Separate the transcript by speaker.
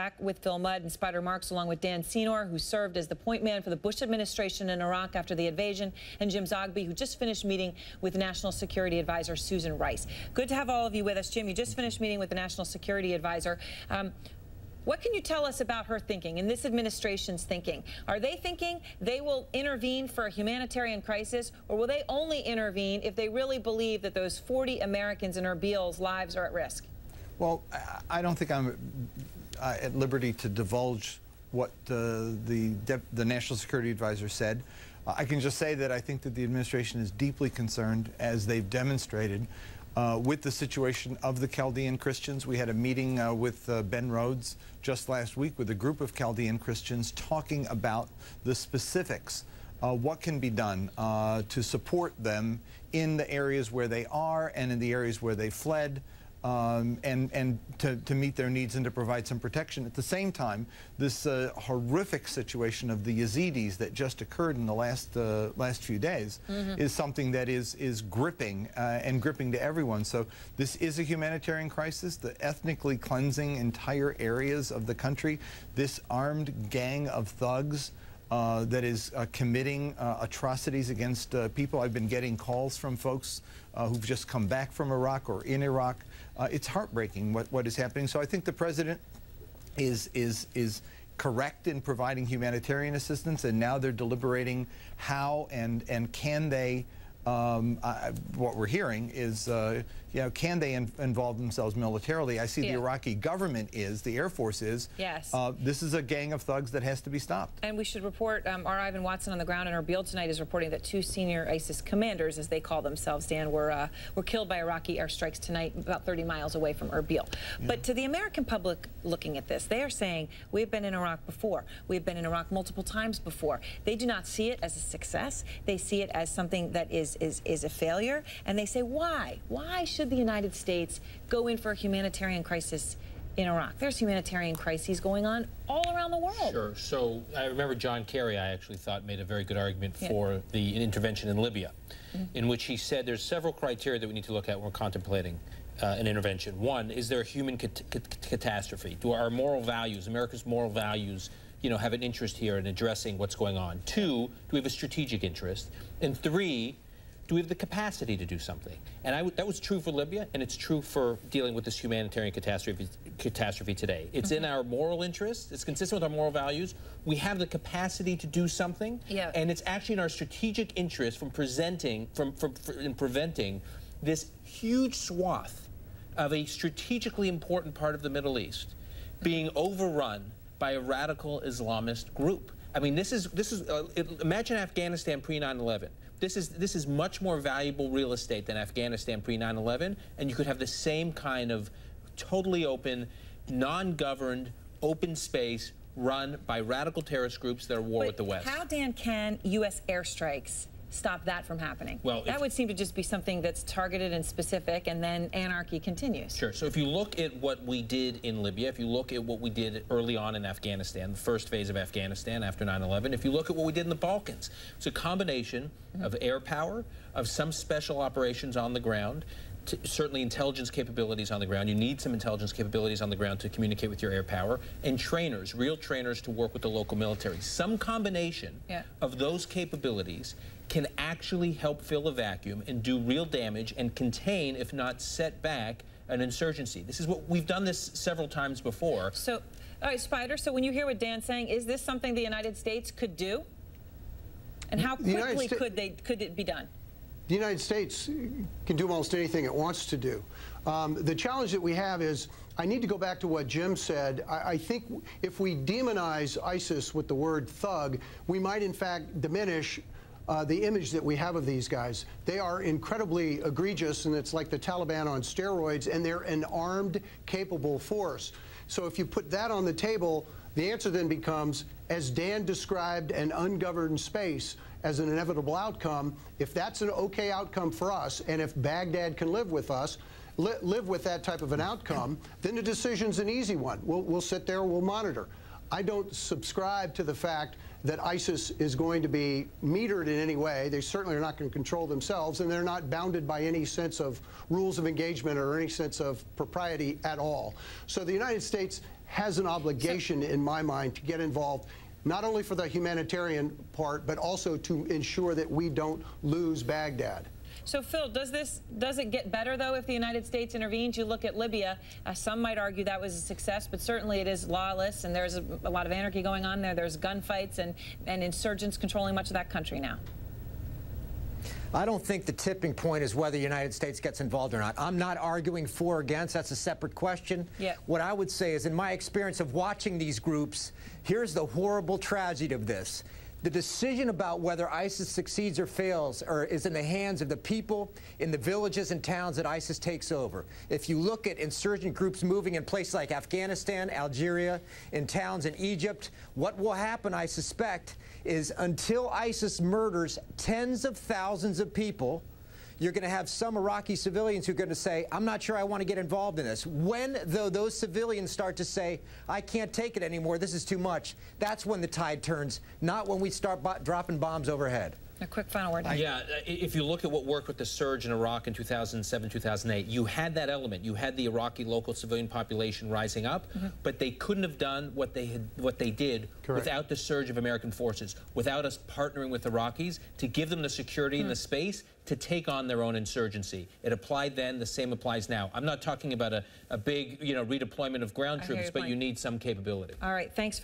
Speaker 1: Back with Phil Mudd and Spider Marks, along with Dan Senor, who served as the point man for the Bush administration in Iraq after the invasion, and Jim Zogby, who just finished meeting with National Security Advisor Susan Rice. Good to have all of you with us. Jim, you just finished meeting with the National Security Advisor. Um, what can you tell us about her thinking and this administration's thinking? Are they thinking they will intervene for a humanitarian crisis, or will they only intervene if they really believe that those 40 Americans in Erbil's lives are at risk?
Speaker 2: Well, I don't think I'm uh, at liberty to divulge what uh, the, the National Security Advisor said. Uh, I can just say that I think that the administration is deeply concerned, as they've demonstrated, uh, with the situation of the Chaldean Christians. We had a meeting uh, with uh, Ben Rhodes just last week with a group of Chaldean Christians talking about the specifics. what can be done to support them in the areas where they are and in the areas where they fled um, and, and to, to, meet their needs and to provide some protection. At the same time, this uh, horrific situation of the Yazidis that just occurred in the last, uh, last few days mm -hmm. is something that is, is gripping uh, and gripping to everyone. So this is a humanitarian crisis, the ethnically cleansing entire areas of the country, this armed gang of thugs uh, that is uh, committing uh, atrocities against uh, people. I've been getting calls from folks uh, who've just come back from Iraq or in Iraq. Uh, it's heartbreaking what, what is happening. So I think the president is, is, is correct in providing humanitarian assistance, and now they're deliberating how and, and can they um, I, what we're hearing is, you know, can they in involve themselves militarily? I see yeah. the Iraqi government is, the Air Force is.
Speaker 1: Yes.
Speaker 2: Uh, this is a gang of thugs that has to be stopped.
Speaker 1: And we should report, um, our Ivan Watson on the ground in Erbil tonight is reporting that two senior ISIS commanders, as they call themselves, Dan, were, uh, were killed by Iraqi airstrikes tonight about 30 miles away from Erbil. Yeah. But to the American public looking at this, they are saying, we've been in Iraq before. We've been in Iraq multiple times before. They do not see it as a success. They see it as something that is is, is, a failure. And they say, why? Why should the United States go in for a humanitarian crisis in Iraq. There's humanitarian crises going on all around the world.
Speaker 3: Sure. So I remember John Kerry, I actually thought, made a very good argument yeah. for the intervention in Libya, mm -hmm. in which he said there's several criteria that we need to look at when we're contemplating uh, an intervention. One, is there a human cat catastrophe? Do our moral values, America's moral values, you know, have an interest here in addressing what's going on? Two, do we have a strategic interest? And three, do we have the capacity to do something? And that was true for Libya, and it's true for dealing with this humanitarian catastrophe, catastrophe today. It's mm -hmm. in mm-hmm. our moral interest. It's consistent with our moral values. We have the capacity to do something,
Speaker 1: yeah.
Speaker 3: and it's actually in our strategic interest from presenting, from, from, from in preventing this huge swath of a strategically important part of the Middle East being overrun by a radical Islamist group. I mean, this is this is uh, it, imagine Afghanistan pre 9/11. This is this is much more valuable real estate than Afghanistan pre 9/11, and you could have the same kind of totally open, non-governed, open space run by radical terrorist groups that are at war
Speaker 1: but
Speaker 3: with the West.
Speaker 1: How Dan can U.S. airstrikes stop that from happening?
Speaker 3: Well,
Speaker 1: that would seem to just be something that's targeted and specific, and then anarchy continues.
Speaker 3: Sure. So if you look at what we did in Libya, if you look at what we did early on in Afghanistan, the first phase of Afghanistan after 9/11, if you look at what we did in the Balkans, it's a combination mm -hmm. of air power, of some special operations on the ground, certainly intelligence capabilities on the ground. You need some intelligence capabilities on the ground to communicate with your air power, and trainers, real trainers to work with the local military. Some combination
Speaker 1: yeah.
Speaker 3: of those capabilities can actually help fill a vacuum and do real damage and contain, if not set back, an insurgency. This is what we've done this several times before.
Speaker 1: So, all right, Spider, so when you hear what Dan's saying, is this something the United States could do? And how quickly could they could it be done?
Speaker 4: the United States can do almost anything it wants to do. Um, the challenge that we have is, I need to go back to what Jim said. I, I, think if we demonize ISIS with the word thug, we might in fact diminish uh, the image that we have of these guys. They are incredibly egregious, and it's like the Taliban on steroids, and they're an armed, capable force. So if you put that on the table, the answer then becomes, as Dan described, an ungoverned space as an inevitable outcome. If that's an okay outcome for us, and if Baghdad can live with us, li live with that type of an outcome, then the decision's an easy one. We'll, we'll sit there, we'll monitor. I don't subscribe to the fact that ISIS is going to be metered in any way. They certainly are not going to control themselves, and they're not bounded by any sense of rules of engagement or any sense of propriety at all. So the United States has an obligation, in my mind, to get involved. Not only for the humanitarian part, but also to ensure that we don't lose Baghdad.
Speaker 1: So, Phil, does this does it get better though if the United States intervenes? You look at Libya. Uh, some might argue that was a success, but certainly it is lawless, and there's a, a lot of anarchy going on there. There's gunfights and and insurgents controlling much of that country now.
Speaker 5: I don't think the tipping point is whether the United States gets involved or not. I'm not arguing for or against. That's a separate question.
Speaker 1: Yeah.
Speaker 5: What I would say is, in my experience of watching these groups, here's the horrible tragedy of this. The decision about whether ISIS succeeds or fails or is in the hands of the people in the villages and towns that ISIS takes over. If you look at insurgent groups moving in places like Afghanistan, Algeria, in towns in Egypt, what will happen, I suspect, is until ISIS murders tens of thousands of people, you're going to have some Iraqi civilians who are going to say, I'm not sure I want to get involved in this. When, though, those civilians start to say, I can't take it anymore, this is too much, that's when the tide turns, not when we start dropping bombs overhead.
Speaker 1: A quick final word.
Speaker 3: Yeah, uh, if you look at what worked with the surge in Iraq in 2007, 2008, you had that element. You had the Iraqi local civilian population rising up, mm-hmm. but they couldn't have done what they had, what they did
Speaker 4: Correct.
Speaker 3: without the surge of American forces, without us partnering with Iraqis to give them the security and the hmm. space to take on their own insurgency. It applied then, the same applies now. I'm not talking about a, a big, you know, redeployment of ground
Speaker 1: I
Speaker 3: troops, but
Speaker 1: point.
Speaker 3: you need some capability.
Speaker 1: All right. Thanks very